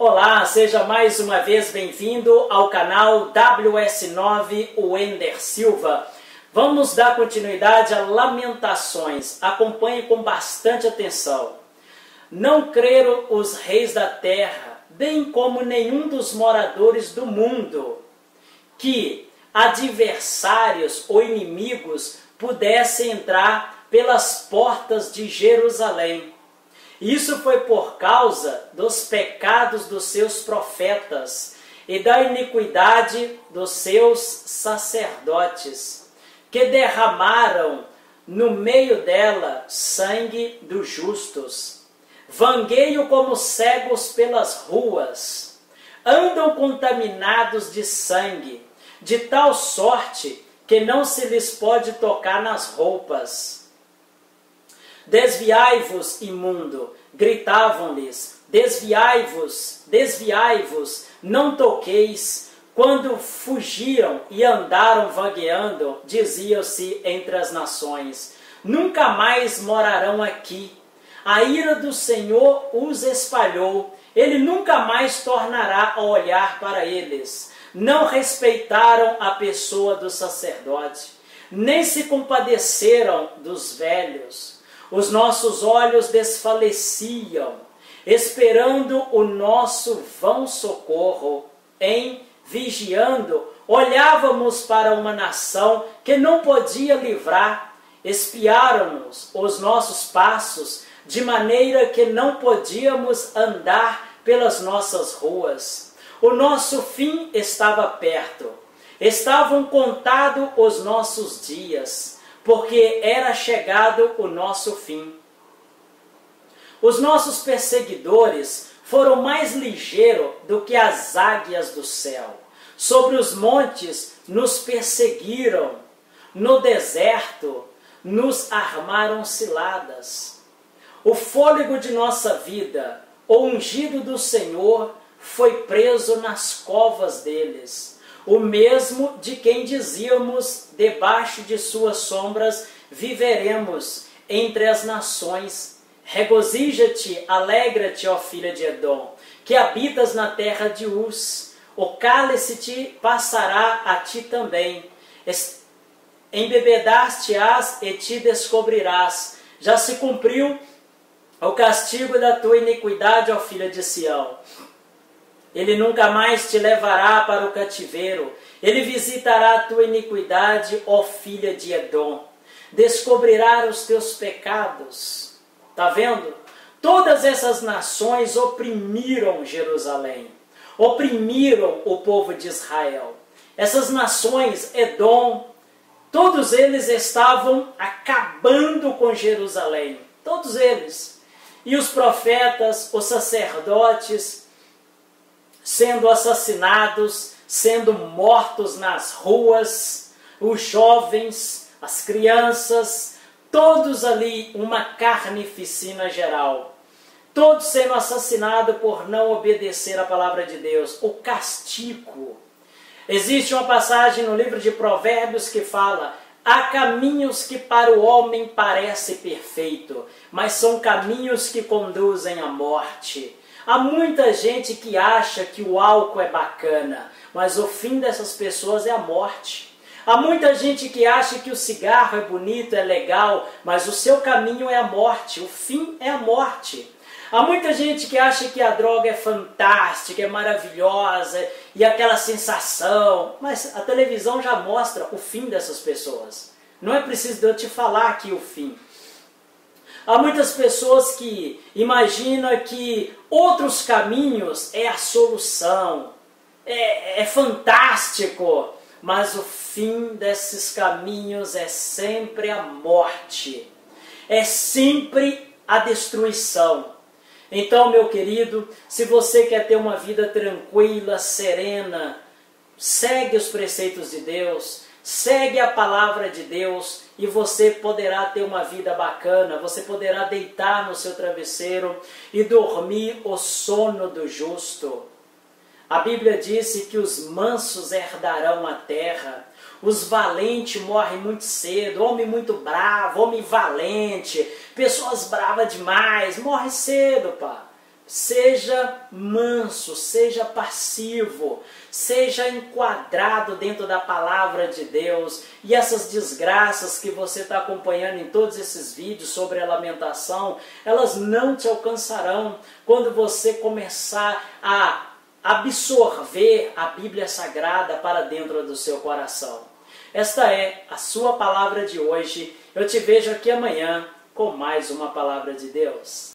Olá, seja mais uma vez bem-vindo ao canal WS9 Wender Silva. Vamos dar continuidade a Lamentações. Acompanhe com bastante atenção. Não creram os reis da terra, bem como nenhum dos moradores do mundo, que adversários ou inimigos pudessem entrar pelas portas de Jerusalém isso foi por causa dos pecados dos seus profetas e da iniquidade dos seus sacerdotes, que derramaram no meio dela sangue dos justos. Vangueiam como cegos pelas ruas, andam contaminados de sangue, de tal sorte que não se lhes pode tocar nas roupas Desviai-vos, imundo, gritavam-lhes. Desviai-vos, desviai-vos, não toqueis. Quando fugiram e andaram vagueando, diziam-se entre as nações: Nunca mais morarão aqui. A ira do Senhor os espalhou, ele nunca mais tornará a olhar para eles. Não respeitaram a pessoa do sacerdote, nem se compadeceram dos velhos os nossos olhos desfaleciam, esperando o nosso vão socorro, em vigiando, olhávamos para uma nação que não podia livrar, espiaram-nos os nossos passos, de maneira que não podíamos andar pelas nossas ruas. O nosso fim estava perto, estavam contados os nossos dias porque era chegado o nosso fim. Os nossos perseguidores foram mais ligeiros do que as águias do céu. Sobre os montes nos perseguiram, no deserto nos armaram ciladas. O fôlego de nossa vida, o ungido do Senhor, foi preso nas covas deles o mesmo de quem dizíamos, debaixo de suas sombras viveremos entre as nações. Regozija-te, alegra-te, ó filha de Edom, que habitas na terra de Uz. O cálice te passará a ti também. Embebedaste-as e te descobrirás. Já se cumpriu o castigo da tua iniquidade, ó filha de Sião. Ele nunca mais te levará para o cativeiro. Ele visitará a tua iniquidade, ó filha de Edom. Descobrirá os teus pecados. Está vendo? Todas essas nações oprimiram Jerusalém, oprimiram o povo de Israel. Essas nações, Edom, todos eles estavam acabando com Jerusalém. Todos eles. E os profetas, os sacerdotes, sendo assassinados, sendo mortos nas ruas, os jovens, as crianças, todos ali uma carnificina geral. Todos sendo assassinados por não obedecer à palavra de Deus. O castigo. Existe uma passagem no livro de Provérbios que fala: Há caminhos que para o homem parece perfeito, mas são caminhos que conduzem à morte. Há muita gente que acha que o álcool é bacana, mas o fim dessas pessoas é a morte. Há muita gente que acha que o cigarro é bonito, é legal, mas o seu caminho é a morte, o fim é a morte. Há muita gente que acha que a droga é fantástica, é maravilhosa e aquela sensação, mas a televisão já mostra o fim dessas pessoas. Não é preciso eu te falar aqui o fim. Há muitas pessoas que imaginam que outros caminhos é a solução, é, é fantástico, mas o fim desses caminhos é sempre a morte, é sempre a destruição. Então, meu querido, se você quer ter uma vida tranquila, serena, segue os preceitos de Deus, segue a palavra de Deus e você poderá ter uma vida bacana, você poderá deitar no seu travesseiro e dormir o sono do justo. A Bíblia disse que os mansos herdarão a terra, os valentes morrem muito cedo, homem muito bravo, homem valente, pessoas bravas demais, morre cedo, pá. Seja manso, seja passivo, seja enquadrado dentro da palavra de Deus e essas desgraças que você está acompanhando em todos esses vídeos sobre a lamentação, elas não te alcançarão quando você começar a absorver a Bíblia Sagrada para dentro do seu coração. Esta é a sua palavra de hoje. Eu te vejo aqui amanhã com mais uma palavra de Deus.